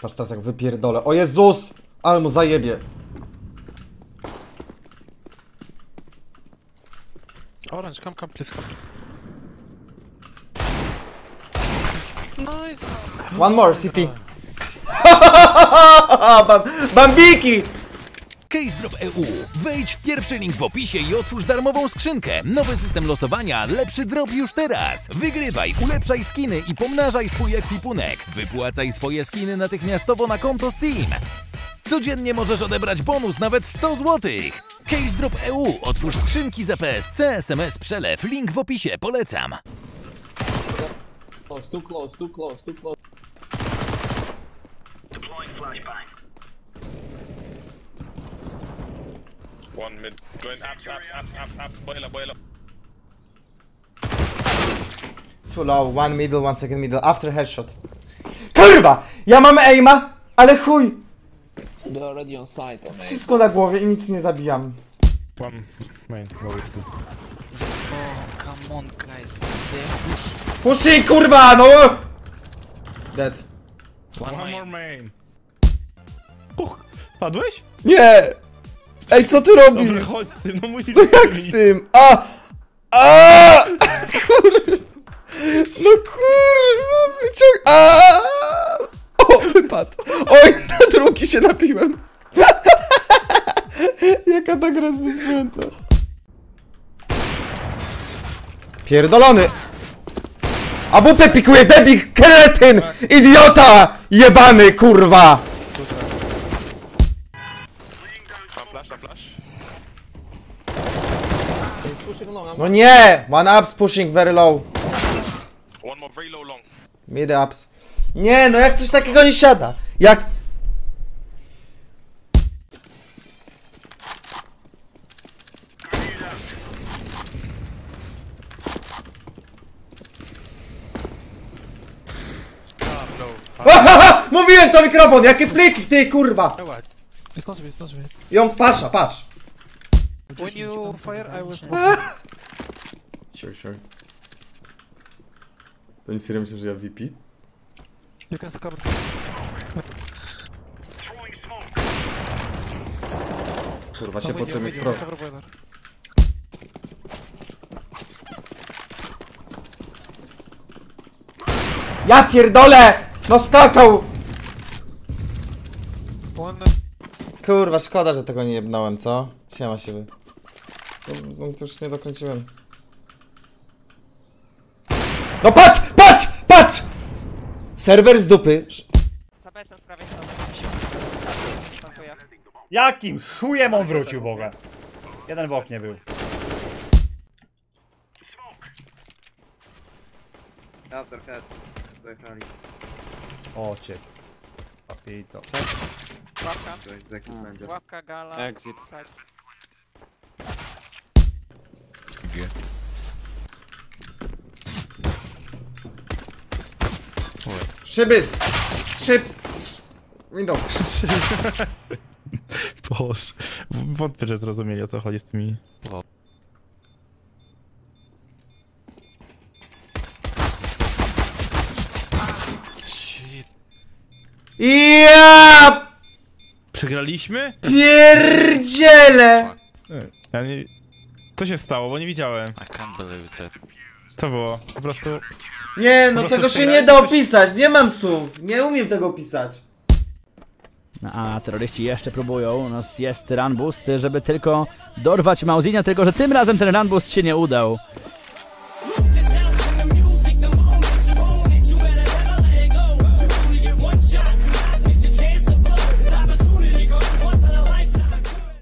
Patrz teraz jak wypierdolę. O Jezus! Ale mu zajebie. Orange, come, come, please, come. Nice! One more, city. Bam Bambiki! CaseDrop EU. Wejdź w pierwszy link w opisie i otwórz darmową skrzynkę. Nowy system losowania, lepszy drop już teraz. Wygrywaj, ulepszaj skiny i pomnażaj swój ekwipunek. Wypłacaj swoje skiny natychmiastowo na konto Steam. Codziennie możesz odebrać bonus nawet 100 zł. CaseDrop EU. Otwórz skrzynki za PSC, SMS, przelew. Link w opisie. Polecam. Close, too close. One mid. Going apps, apps, apps, apps, apps. Boiler, boiler. Too low, one middle, one second middle, after headshot. Kurwa! Ja mam aima, ale chuj! They're already on site. Wszystko na głowie i nic nie zabijam. One main, with two. Oh, come on, guys. Puszczaj kurwa, no! Dead. One, main. more main. Puch! Padłeś? Nie! Ej, co ty robisz? Dobra, chodź z tym, no musisz... No jak z tym? A! A! Kurwa! No kurwa! Wyciąg... A! O, wypadł! Oj, na drugi się napiłem! Jaka ta gra jest bezbłędna. Pierdolony! A bupę pikuje debil, kretyn! Idiota! Jebany, kurwa! No nie! One ups pushing very low. One more very low long. Mid ups. Nie, no jak coś takiego nie siada. Jak... Mówiłem to mikrofon! Jakie pliki, ty kurwa! On pasza, patrz! When you fire, I will Sure, sure. To nie serio myślę, że ja VP? You can cover. Kurwa się jak pro. Ja pierdolę! No skakał! Kurwa, szkoda, że tego nie jebnąłem, co? Siema siebie. No, no to już nie dokończyłem. No patrz! Patrz! Patrz! Serwer z dupy. Za BS-em z prawej strony. Dziękuję. Jakim chujem on wrócił w ogóle? Jeden w oknie był. after head. Dojechali. O cię. Papito. Łapka. Będzie. Łapka, gala. Exit. Side. Szybys! Szyb! Window. Boże. Wątpię, że zrozumieli o co chodzi z tymi... Shit. Ja Przegraliśmy? pierdzielę! Ja nie... Co się stało, bo nie widziałem. I can't believe that. Co było? Po prostu... Nie, no tego się nie da opisać, nie mam słów, nie umiem tego opisać. No, a terroryści jeszcze próbują. U nas jest run boost, żeby tylko dorwać Mauzinia, tylko że tym razem ten run boost się nie udał.